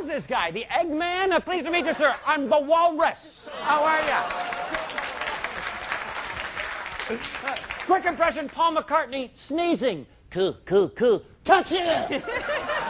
is this guy? The Eggman? Uh, pleased to meet you, sir. I'm the Walrus. How are you? Uh, quick impression, Paul McCartney sneezing. Cool, cool, cool. Touch it!